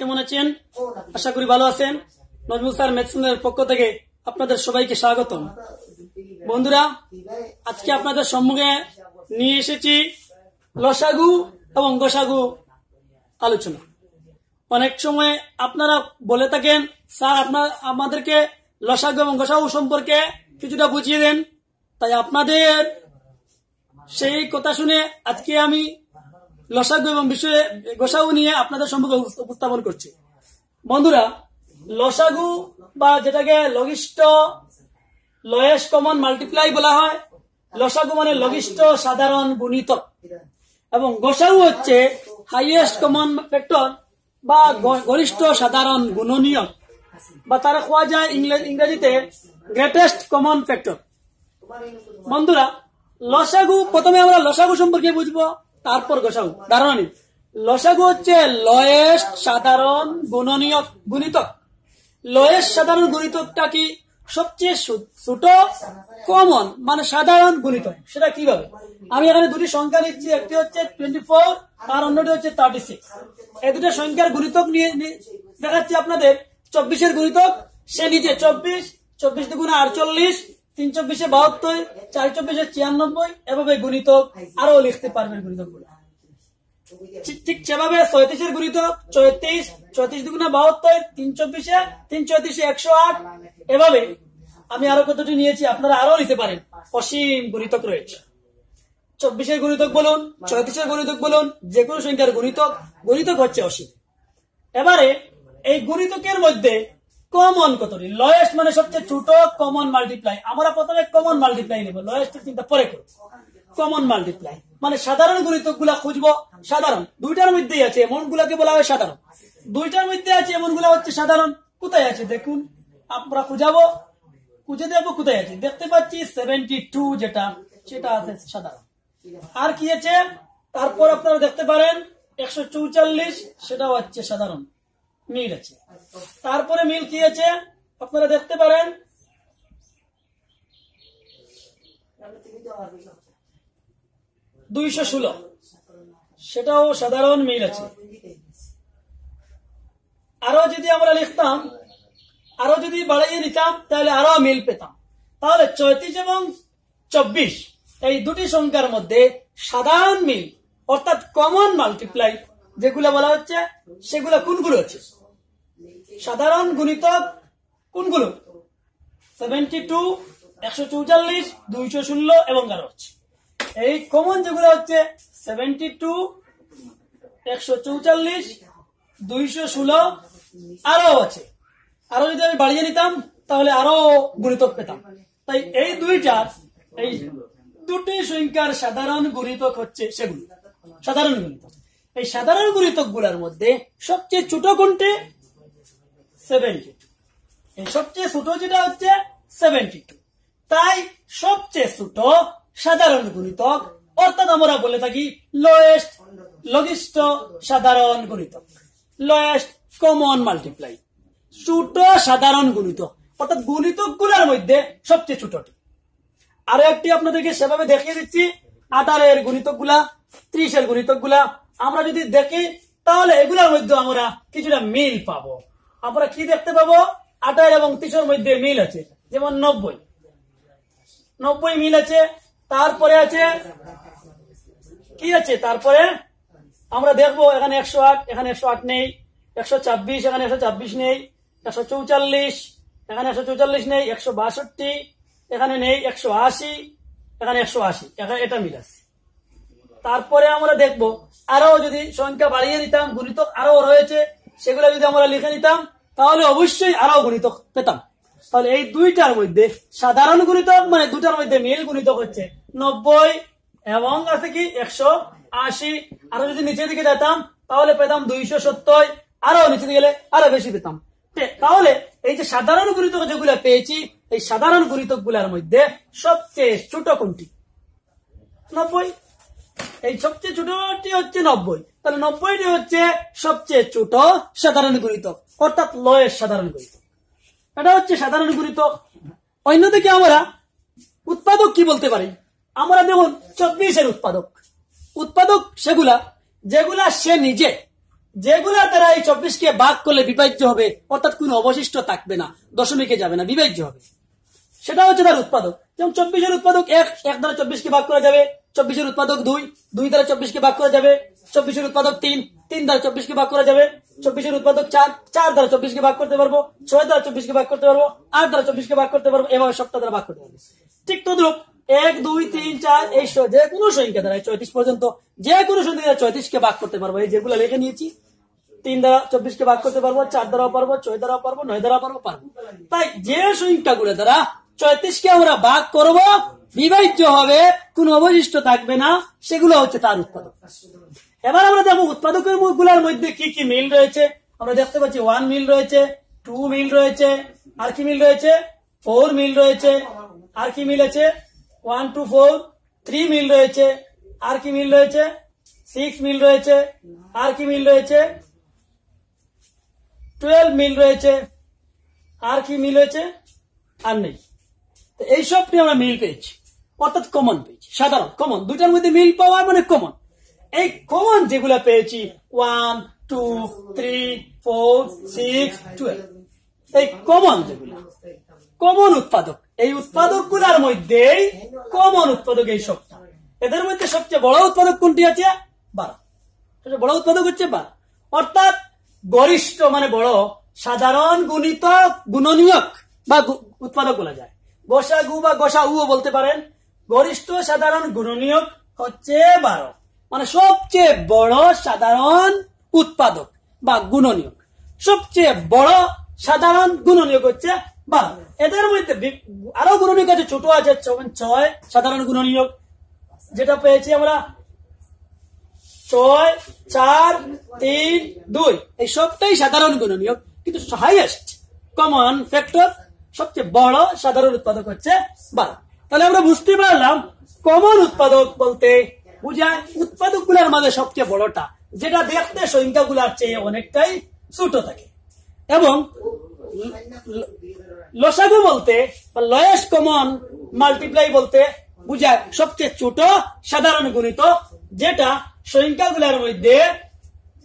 কেমন আছেন? আশা করি ভালো আছেন। নজমুল স্যার ম্যাথসনের পক্ষ থেকে আপনাদের সবাইকে স্বাগতম। বন্ধুরা, আজকে আপনাদের সম্মুখে নিয়ে এসেছি লসাগু এবং গোসাগু আলোচনা। অনেক সময় আপনারা বলে থাকেন, স্যার, আপনার, আমাদেরকে লসাগু এবং গোসাগু সম্পর্কে কিছুটা বুঝিয়ে দেন। তাই আপনাদের সেই কথা শুনে আজকে আমি লসাগু এবং বিষয়ে গোসাগু নিয়ে আপনাদের সম্পর্কে উপস্থাপন করছি। বন্ধুরা, লসাগু বা যেটাকে লঘিষ্ঠ লয়েস কমন মাল্টিপ্লাই বলা হয়, লসাগু মানে লঘিষ্ঠ সাধারণ গুণিত। এবং গোসাগু হচ্ছে হাইয়েস্ট কমন ফ্যাক্টর বা গরিষ্ঠ সাধারণ গুণনীয় বা তারা কোয়া যায় ইংরেজিতে গ্রেটেস্ট কমন ফ্যাক্টর বন্ধুরা, লসাগু, প্রথমে আমরা লসাগু সম্পর্কে বুঝব। তারপর গোসাগু ধারণা নিন লসাগু হচ্ছে লয়েস্ট সাধারণ গুণনীয় গুণিতক। লয়েস্ট সাধারণ গুণিতকটা কি? সবচেয়ে ছোট কমন মানে সাধারণ গুণিতক। সেটা কীভাবে? আমি এখানে দুটি সংখ্যা নিচ্ছি, একটি হচ্ছে টোয়েন্টি ফোর আর অন্যটি হচ্ছে থার্টি সিক্স এই দুটো সংখ্যার গুণিতক নিয়ে দেখাচ্ছি আপনাদের। চব্বিশের গুণিতক, সে নিচে চব্বিশ চব্বিশ দুগুণে আটচল্লিশ তিন চব্বিশে বাহাত্তর চার চব্বিশে ছিয়ানব্বই, এভাবে গুণিতক আরও লিখতে পারবেন গুণিতকগুলো ঠিক সেভাবে ছয়ত্রিশের গুণিতক চৌত্রিশ চৌত্রিশ দুগুণে বাহাত্তর তিন চব্বিশে তিন চৌত্রিশে একশো আট, এভাবে আমি আরও কতটি নিয়েছি আপনারা আরও নিতে পারেন। অসীম গুণিতক রয়েছে। চব্বিশের গুণিতক বলুন চৌত্রিশের গুণিতক বলুন, যে কোনো সংখ্যার গুণিতক গুণিতক হচ্ছে অসীম। এবারে এই গুণিতকের মধ্যে কমন কতটি লয়েস্ট মানে সবচেয়ে ছোট কমন মাল্টিপ্লাই আমরা প্রথমে কমন মাল্টিপ্লাই নেব। লয়েস্ট চিন্তা পরে করব। কমন মাল্টিপ্লাই মানে সাধারণ গুণিতকগুলা খুঁজবো। সাধারণ। দুইটার মধ্যেই আছে। এমন গুলাকে বলা হয় সাধারণ। দুইটার মধ্যে আছে এমনগুলা হচ্ছে সাধারণ। কোথায় আছে? দেখুন। আমরা খুঁজাবো। খুঁজে দেখব কোথায় আছে? দেখতে পাচ্ছি সেভেন্টি টু যেটা, সেটা আছে সাধারণ। আর কি আছে? তারপর আপনারা দেখতে পারেন, একশো চৌচল্লিশ, সেটাও হচ্ছে সাধারণ। মিল আছে। তারপরে মিল কি আছে? আপনারা দেখতে পারেন। দুইশো ষোলো। সেটাও সাধারণ মিল আছে। আরও যদি আমরা লিখতাম আরও যদি বাড়াইয়ে নিতাম তাহলে আরও মিল পেতাম। তাহলে চৌত্রিশ এবং চব্বিশ, এই দুটি সংখ্যার মধ্যে সাধারণ মিল, অর্থাৎ কমন মাল্টিপ্লাই যেগুলো বলা হচ্ছে, সেগুলো কোনগুলো হচ্ছে সাধারণ গুণিতক কোনগুলো? সেভেন্টি টু একশো চৌচল্লিশ, দুইশো ষোলো এবং আরও এই কমন যেগুলো হচ্ছে সেভেন্টি টু একশো চৌচল্লিশ, দুইশো ষোলো, আরও আছে। আরও যদি আমি বাড়িয়ে নিতাম, তাহলে আরও গুণিতক পেতাম। তাই এই দুইটার এই দুটি সংখ্যার সাধারণ গুণিতক হচ্ছে সেগুলো। সাধারণ গুণিতক। এই সাধারণ গুণিতকগুলার মধ্যে সবচেয়ে ছোট কোনটি? সেভেন্টি টু সবচেয়ে ছোট যেটা হচ্ছে সেভেন্টি তাই সবচেয়ে ছোট সাধারণ গুণিতক, অর্থাৎ আমরা বলে থাকি লোয়েস্ট লঘিষ্ঠ সাধারণ গুণিতক। লোয়েস্ট কমন মাল্টিপ্লাই ছোট সাধারণ গুণিতক, অর্থাৎ গুণিতকগুলার মধ্যে সবচেয়ে ছোটটি। আরও একটি আপনাদেরকে সেভাবে দেখিয়ে দিচ্ছি। আঠারের গুণিতকগুলা ত্রিশের গুণিতকগুলা আমরা যদি দেখি, তাহলে এগুলার মধ্যে আমরা কিছুটা মিল পাবো। আমরা কি দেখতে পাবো? আঠারো এবং ত্রিশের মধ্যে মিল আছে, যেমন নব্বই। নব্বই মিল আছে, তারপরে আছে, কি আছে? তারপরে আমরা দেখব, এখানে একশো আট, এখানে একশো আট নেই, একশো ছাব্বিশ, এখানে একশো ছাব্বিশ নেই, একশো চৌচাল্লিশ, এখানে একশো চৌচাল্লিশ নেই, একশো বাষট্টি, এখানে নেই, একশো আশি, এখানে একশো আশি। এখানে এটা মিল আছে। তারপরে আমরা দেখব আরও যদি সংখ্যা বাড়িয়ে দিতাম, গুণিতক আরও রয়েছে সেগুলো যদি আমরা লিখে নিতাম, তাহলে অবশ্যই আরও গুণিতক পেতাম। তাহলে এই দুইটার মধ্যে সাধারণ গুণিতক মানে দুটার মধ্যে মিল গুণিতক হচ্ছে নব্বই এবং আছে কি একশো আশি। আরও যদি নিচের দিকে যেতাম, তাহলে পেতাম দুইশো সত্তর। আরও নিচে গেলে আরও বেশি পেতাম। তাহলে এই যে সাধারণ গুণিতক যেগুলো পেয়েছি, এই সাধারণ গুণিতকগুলার মধ্যে সবচেয়ে ছোট কোনটি? নব্বই। এই সবচেয়ে ছোটটি হচ্ছে নব্বই। তাহলে নব্বইটি হচ্ছে সবচেয়ে ছোট সাধারণ গুণিতক অর্থাৎ লয়ের সাধারণ গুণিতক এটা হচ্ছে সাধারণ গুণিতক অন্যদিকে আমরা উৎপাদক কি বলতে পারি? আমরা দেখুন চব্বিশের উৎপাদক। উৎপাদক সেগুলা, যেগুলা সে নিজে, যেগুলা দ্বারা এই চব্বিশকে ভাগ করলে বিভাজ্য হবে, অর্থাৎ কোন অবশিষ্ট থাকবে না, দশমিকে যাবে না, বিভাজ্য হবে। সেটা হচ্ছে তার উৎপাদক। যেমন চব্বিশের উৎপাদক এক এক দ্বারা চব্বিশকে ভাগ করা যাবে, চব্বিশের উৎপাদক দুই দুই দ্বারা চব্বিশকে ভাগ করা যাবে চব্বিশের উৎপাদক তিন তিন দ্বারা চব্বিশকে ভাগ করা যাবে। চব্বিশের উৎপাদক চার চার দ্বারা চব্বিশকে ভাগ করতে পারব, ছয় দ্বারা চব্বিশকে ভাগ করতে পারব, আট দ্বারা চব্বিশকে ভাগ করতে পারব, এভাবে সপ্তাহ দ্বারা ভাগ করতে পারব। ঠিক তদ্রুপ, এক, দুই, তিন, চার, এই যে কোনো সংখ্যা দ্বারা চৌত্রিশ পর্যন্ত যে কোনো সংখ্যা দ্বারা চৌত্রিশকে ভাগ করতে পারব। এই যেগুলো লিখে নিয়েছি, তিন দ্বারা চব্বিশকে ভাগ করতে পারব, চার দ্বারাও পারব, ছয় দ্বারাও পারব, নয় দ্বারা পারব পারব। তাই যে সংখ্যাগুলো দ্বারা চৌত্রিশকে আমরা ভাগ করব বিভাজ্য হবে, কোন অবশিষ্ট থাকবে না, সেগুলো হচ্ছে তার উৎপাদক। এবার আমরা দেখব উৎপাদকেরগুলার মধ্যে কি কি মিল রয়েছে। আমরা দেখতে পাচ্ছি ওয়ান মিল রয়েছে টু মিল রয়েছে, আর কি মিল রয়েছে? ফোর মিল রয়েছে, আর কি মিল আছে? ওয়ান টু ফোর থ্রি মিল রয়েছে, আর কি মিল রয়েছে? সিক্স মিল রয়েছে, আর কি মিল রয়েছে? টুয়েলভ মিল রয়েছে, আর কি মিল রয়েছে আর নেই। তো এইসব নিয়ে আমরা মিল পেয়েছি। অর্থাৎ কমন পেয়েছি, সাধারণ কমন দুটার মধ্যে মিল পাওয়া মানে কমন এই কমন যেগুলো পেয়েছি one two three four six twelve এই কমন যেগুলো কমন উৎপাদক, এই উৎপাদকগুলার মধ্যেই কমন উৎপাদক এই সবটা। এদের মধ্যে সবচেয়ে বড় উৎপাদক কোনটি আছে? বারো। সবচেয়ে বড় উৎপাদক হচ্ছে বারো। অর্থাৎ গরিষ্ঠ মানে বড়, সাধারণ গুণিত গুণনীয়ক বা উৎপাদক বলা যায়। গসা গু বা গোসা উও বলতে পারেন গরিষ্ঠ সাধারণ গুণনীয়ক হচ্ছে বারো। মানে সবচেয়ে বড় সাধারণ উৎপাদক বা গুণনীয়ক। সবচেয়ে বড় সাধারণ গুণনীয়ক হচ্ছে বারো। এদের মধ্যে আরও গুণনীয়ক আছে, ছোট আছে, ছয় সাধারণ গুণনীয়ক। যেটা পেয়েছি আমরা ছয়, চার, তিন, দুই। এই সবটাই সাধারণ গুণনীয়ক। কিন্তু হাইয়েস্ট কমন ফ্যাক্টর সবচেয়ে বড় সাধারণ উৎপাদক হচ্ছে বারো। তাহলে আমরা বুঝতে পারলাম, কমন উৎপাদক বলতে বুঝায় উৎপাদকগুলার মাঝে সবচেয়ে বড়টা, যেটা দেখতে সংখ্যা গুলার চেয়ে অনেকটাই ছোট থাকে। এবং লসাগু বলতে লয়েস কমন মাল্টিপ্লাই বলতে বুঝায় সবচেয়ে ছোট সাধারণ গুণিত, যেটা সংখ্যাগুলোর মধ্যে,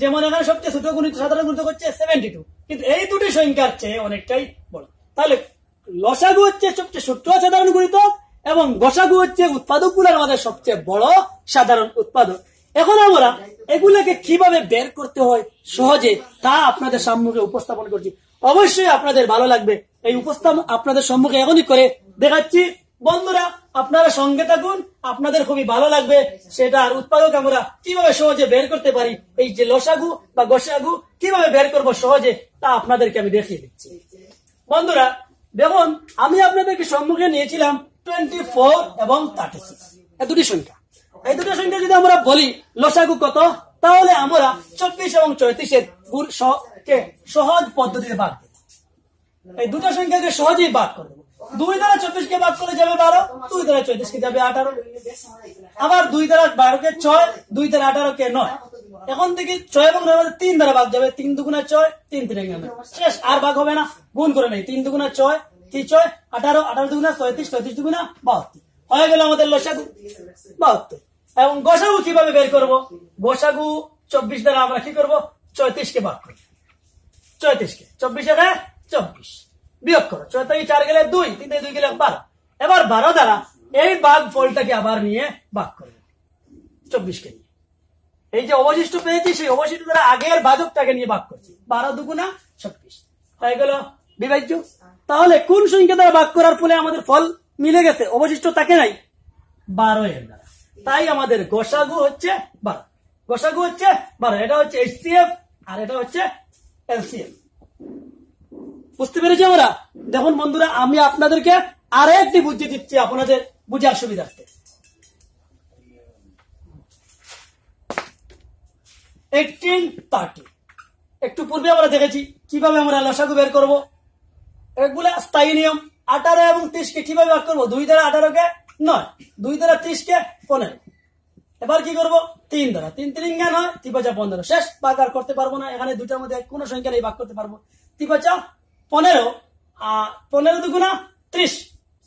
যেমন এখানে সবচেয়ে ছোট গুণিত, সাধারণ গুণিত হচ্ছে সেভেন্টি টু কিন্তু এই দুটি সংখ্যার চেয়ে অনেকটাই বড়। তাহলে লসাগু হচ্ছে সবচেয়ে ছোট সাধারণ গুণিত এবং গসাগু হচ্ছে উৎপাদকগুলোর মধ্যে সবচেয়ে বড় সাধারণ উৎপাদক। এখন আমরা এগুলোকে কীভাবে বের করতে হয় সহজে তা আপনাদের সম্মুখে উপস্থাপন করছি। অবশ্যই আপনাদের ভালো লাগবে। এই উপস্থাপন আপনাদের সম্মুখে এখনই করে দেখাচ্ছি। বন্ধুরা, আপনারা সঙ্গে থাকুন। আপনাদের খুবই ভালো লাগবে। সেটার উৎপাদক আমরা কীভাবে সহজে বের করতে পারি, এই যে লসাগু বা গোসাগু কীভাবে বের করব সহজে, তা আপনাদেরকে আমি দেখিয়ে দিচ্ছি। বন্ধুরা, দেখুন, আমি আপনাদেরকে সম্মুখে নিয়েছিলাম টোয়েন্টি ফোর এবং থার্টি সিক্স এই দুটি সংখ্যা। এই দুটি সংখ্যা যদি আমরা বলি লসাগু কত? তাহলে আমরা চব্বিশ এবং চৌত্রিশের কে সহজ পদ্ধতিতে ভাগ এই দুটো সংখ্যাকে সহজেই ভাগ করে দেবো। দুই দ্বারা চব্বিশকে ভাগ করে যাবে বারো দুই দ্বারা চৌত্রিশকে যাবে আঠারো। আবার দুই দ্বারা বারোকে ছয় দুই দ্বারা আঠারো কে নয়। এখন থেকে ছয় এবং নয় তিন দ্বারা ভাগ যাবে তিন দুগুণা ছয় তিন তিন শেষ আর ভাগ হবে না। গুণ করে নেই তিন দুগুণা ছয় তিন ছয় আঠারো আঠারো দুগুণা ছয়ত্রিশ ছয়ত্রিশ দুগুণা বাহাত্তর। হয়ে গেল আমাদের লসাগু। বাহাত্তর। এবং গোসাগু কীভাবে বের করব? গোসাগু চব্বিশ দ্বারা আমরা কি ভাগ করব। চব্বিশ চব্বিশ। বিয়োগ করো। চৌত্রিশ চার গেলে দুই দুই গেলে বারো। এবার বারো দ্বারা এই বাঘ ফলটাকে আবার নিয়ে ভাগ করবে। চব্বিশকে নিয়ে। এই যে অবশিষ্ট পেয়েছি, সেই অবশিষ্ট দ্বারা আগের বাদকটাকে নিয়ে ভাগ করছি। বারো দুগুণা চব্বিশ হয়ে গেল বিভাজ্য। তাহলে কোন সংখ্যা দ্বারা ভাগ করার ফলে আমাদের ফল মিলে গেছে? অবশিষ্ট তাকে নাই। বারো এর দ্বারা। তাই আমাদের গোসাগু হচ্ছে বারো। গোসাগু হচ্ছে বারো। এটা হচ্ছে এইচসিএফ আর এটা হচ্ছে এলসিএফ বুঝতে পেরেছি আমরা? দেখুন বন্ধুরা, আমি আপনাদেরকে আরও একটি বুদ্ধি দিচ্ছি আপনাদের বুঝার সুবিধার্থে। এইটিন একটু পূর্বে আমরা দেখেছি কীভাবে আমরা লসাগু বের করব। এগুলা স্থায়ী নিয়ম। আঠারো এবং ত্রিশকে কীভাবে ভাগ করব? দুই দ্বারা আঠারোকে নয়। দুই দ্বারা ত্রিশকে পনেরো। এবার কি করব? তিন দ্বারা। তিন তিন জ্ঞান হয়, তিপাচা পনেরো। শেষ, ভাগ আর করতে পারব না। এখানে দুটার মধ্যে কোনো সংখ্যা নেই, ভাগ করতে পারব। তিপাচা পনেরো, আর পনেরো দুগুণা ত্রিশ।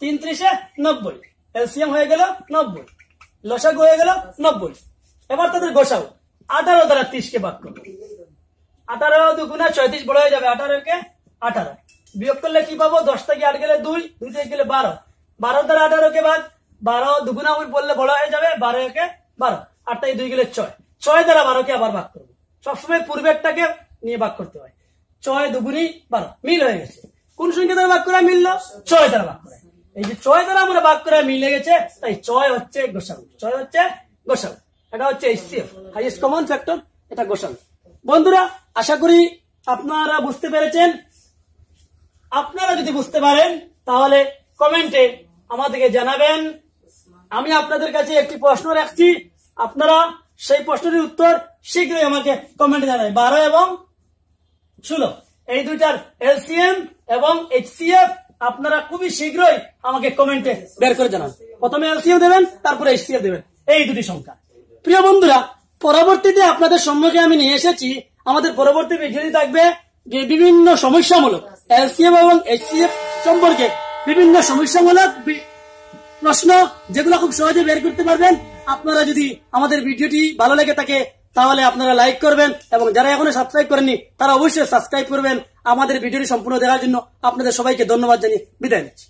তিন ত্রিশে নব্বই। এলসিএম হয়ে গেল নব্বই। লসাগু হয়ে গেল নব্বই। এবার তাদের গোসাও আঠারো দ্বারা ত্রিশকে ভাগ করব। আঠারো দুগুণা ছয়ত্রিশ বড় হয়ে যাবে আঠারো কে আঠারো। বিয়োগ করলে কি পাবো? দশ থেকে আট গেলে দুই দুই থেকে গেলে বারো। বারো দ্বারা আঠারো কে ভাগ? বারো দুগুণা বললে বড় হয়ে যাবে, বারো কে বারো। আটটাই দুই গেলে ছয়। ছয় দ্বারা বারোকে আবার ভাগ করব? সবসময় পূর্বেরটাকে নিয়ে ভাগ করতে হয়। ছয় দুগুণি বারো। মিল হয়ে গেছে। কোন সংখ্যা দ্বারা ভাগ করা মিললো? ছয় দ্বারা ভাগ করা। এই যে ছয় দ্বারা আমরা ভাগ করা মিলে গেছে, তাই ছয় হচ্ছে গোসাগু ছয় হচ্ছে গোসাগু এটা হচ্ছে এইচসিএফ হাইয়েস্ট কমন ফ্যাক্টর এটা গোসাগু বন্ধুরা, আশা করি আপনারা বুঝতে পেরেছেন আপনারা যদি বুঝতে পারেন, তাহলে কমেন্টে আমাদেরকে জানাবেন। আমি আপনাদের কাছে একটি প্রশ্ন রাখছি। আপনারা সেই প্রশ্নটির উত্তর শীঘ্রই আমাকে কমেন্টে জানাবেন। বারো এবং ষোলো। এই দুইটার এলসিএম এবং এইচসিএফ, আপনারা খুবই শীঘ্রই আমাকে কমেন্টে বের করে জানান। প্রথমে এলসিএম দেবেন, তারপরে এইচসিএফ দেবেন। এই দুটি সংখ্যা। প্রিয় বন্ধুরা, পরবর্তীতে আপনাদের সম্মুখে আমি নিয়ে এসেছি। আমাদের পরবর্তী ভিডিওটি থাকবে বিভিন্ন সমস্যামূলক। এলসিএম এবং এইচসিএফ সম্পর্কে বিভিন্ন সমস্যামূলক প্রশ্ন যেগুলো খুব সহজে বের করতে পারবেন। আপনারা যদি আমাদের ভিডিওটি ভালো লেগে থাকে, তাহলে আপনারা লাইক করবেন এবং যারা এখনও সাবস্ক্রাইব করেননি, তারা অবশ্যই সাবস্ক্রাইব করবেন। আমাদের ভিডিওটি সম্পূর্ণ দেখার জন্য আপনাদের সবাইকে ধন্যবাদ জানিয়ে বিদায় নিচ্ছি।